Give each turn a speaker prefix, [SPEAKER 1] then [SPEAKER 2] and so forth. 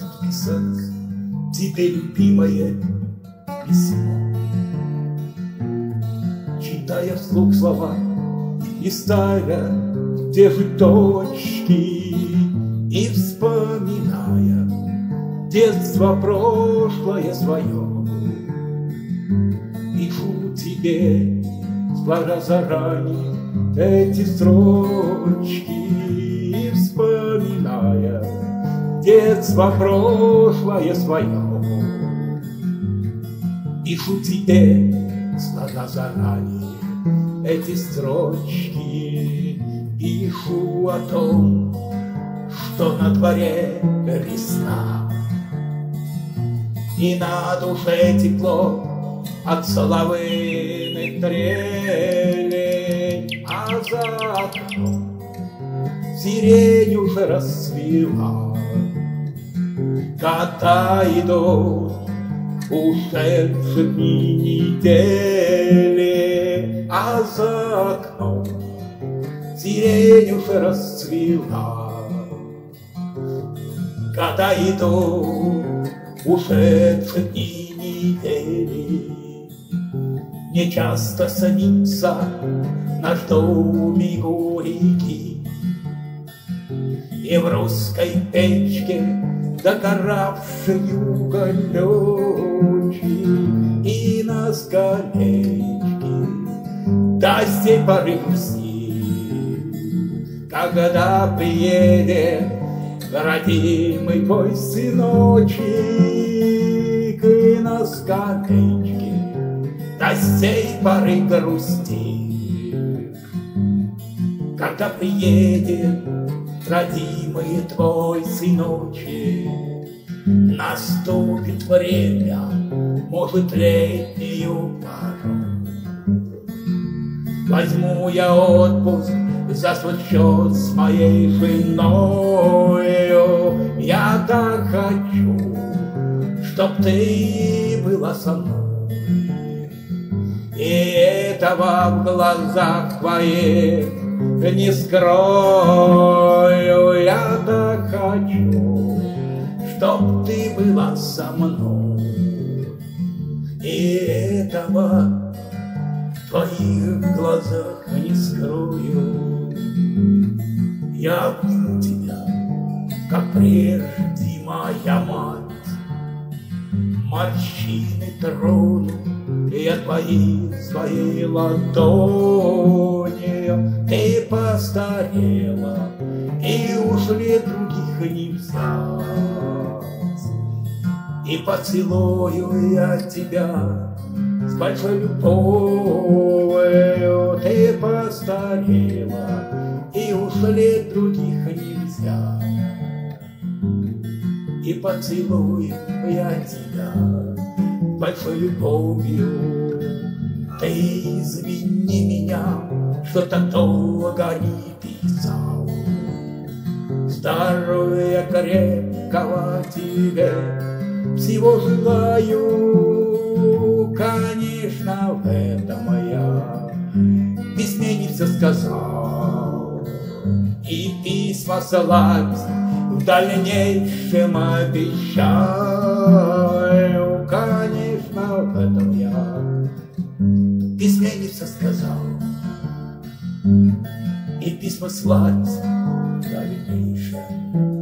[SPEAKER 1] подписать тебе любимое письмо. Читая вслух слова и ставя те же точки И вспоминая детство прошлое свое. Пишу тебе, сложа заранее эти строчки детство прошлое свое Пишу тебе, сложа заранее эти строчки. Пишу о том, что на дворе весна. И на душе тепло от соловейных трелей. А за окном сирень уже расцвела Кота идут ушедшие дни недели А за окном сирень уже расцвела. Когда идут ушедшие дни недели Не часто садится наш домик у реки И в русской печке догоравший уголечек И на скамеечке до сей поры грусти, Когда приедет родимый твой сыночек И на скамеечке до сей поры грусти, Когда приедет родимый твой сыночек, Наступит время, может, летнюю пару. Возьму я отпуск за свой счет с моей женою. Я так хочу, чтоб ты была со мной. И этого в глазах твоих не скрою. Была со мной. И этого в твоих глазах не скрою. Я обниму тебя, как прежде моя мать. Морщины трону я твои своей ладони. Ты постарела, и ушли других не взять. Поцелую я тебя с большой любовью. Ты постарела, и ушли других не взять. И поцелую я тебя большой любовью. Ты извини меня, что так долго не писал. Здоровья крепкого тебе всего желаю. Конечно, в этом я письме не все сказал. И письма слать в дальнейшем обещаю. Конечно, в этом я письме не все сказал. И письма слать в дальнейшем.